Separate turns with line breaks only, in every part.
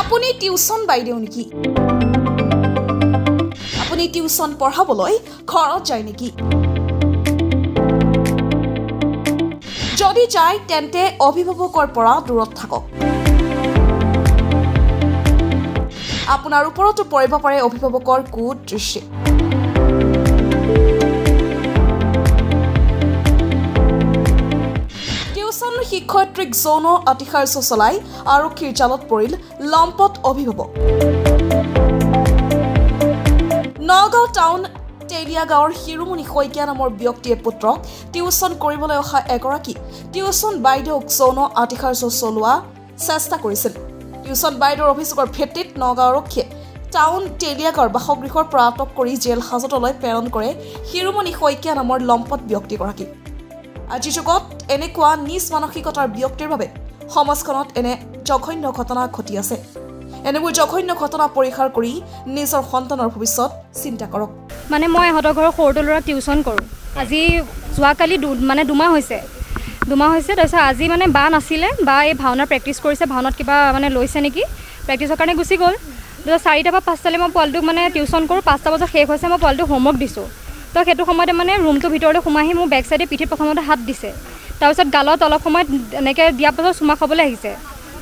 আপুনি টিউচন বাইদেউ নেকি? আপুনি টিউচন পঢ়াবলৈ ঘৰত যায় নেকি? যদি যায় তেন্তে অভিভাৱকৰ পৰা দূৰত থাকক। আপোনাৰ ওপৰতো পৰিব পাৰে অভিভাৱকৰ কুদৃষ্টি। শিক্ষয়িত্ৰীক যৌন অতিশাৰ্য চলাই আৰক্ষীৰ জালত পৰিল লম্পট অভিভাৱক। নগাঁও টাউন তেলীয়া গাঁৱৰ শিৰোমণি শইকীয়া নামৰ ব্যক্তিয়ে পুত্ৰক টিউচন কৰিবলৈ অহা এগৰাকী টিউচন বাইদেউক যৌন আতিশাৰ্য চলোৱা চেষ্টা কৰিছিল। টিউচন বাইদেউৰ অভিযোগৰ ভিত্তিত নগাঁও আৰক্ষীয়ে টাউন তেলীয়াগাঁৱৰ বাসগৃহৰ পৰা আটক কৰি জেল হাজতলৈ প্ৰেৰণ কৰে শিৰোমণি শইকীয়া নামৰ লম্পট ব্যক্তিগৰাকীক। আজিৰ যুগত এনেকুৱা নিজ মানসিকতাৰ ব্যক্তিৰ বাবে সমাজখনত এনে জঘন্য ঘটনা ঘটি আছে। এনেবোৰ জঘন্য ঘটনা পৰিহাৰ কৰি নিজৰ সন্তানৰ ভৱিষ্যত চিন্তা কৰক।
মানে মই ইহঁতৰ ঘৰৰ সৰুটো ল'ৰাক টিউচন কৰোঁ। আজি যোৱাকালি মানে দুমাহ হৈছে। দুমাহ হৈছে তাৰপিছত আজি মানে বা নাছিলে বা এই ভাওনাৰ প্ৰেক্টিচ কৰিছে ভাওনাত কিবা মানে লৈছে নেকি প্ৰেক্টিচৰ কাৰণে গুচি গ'ল। তাৰপিছত চাৰিটা বা পাঁচটালৈ মই পোৱালিটোক মানে টিউচন কৰোঁ পাঁচটা বজাত শেষ হৈছে মই পোৱালিটোক হোমৱৰ্ক দিছোঁ। তো সেইটো সময়তে মানে ৰুমটোৰ ভিতৰলৈ সোমাই আহি মোৰ বেক চাইডে পিঠিত প্ৰথমতে হাত দিছে। তাৰপিছত গালত অলপ সময়ত এনেকৈ দিয়াৰ পাছত চুমা খাবলৈ আহিছে।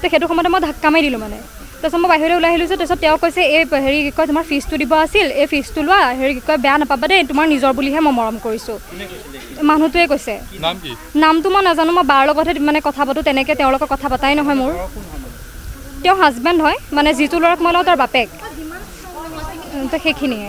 তো সেইটো সময়তে মই ধাক্কা মাৰি দিলোঁ মানে। তাৰপিছত মই বাহিৰলৈ ওলাই আহিলোঁ যে তাৰপিছত তেওঁ কৈছে এই হেৰি কি কয় তোমাৰ ফিজটো দিব আছিল এই ফিজটো লোৱা হেৰি কি কয় বেয়া নাপাবা দেই তোমাৰ নিজৰ বুলিহে মই মৰম কৰিছোঁ। মানুহটোৱে কৈছে। নামটো মই নাজানো মই বাৰ লগতহে মানে কথা পাতোঁ তেনেকৈ তেওঁৰ লগত কথা পতাই নহয় মোৰ। তেওঁ হাজবেণ্ড হয় মানে যিটো ল'ৰাক মই লওঁ তাৰ বাপেক। তো সেইখিনিয়ে।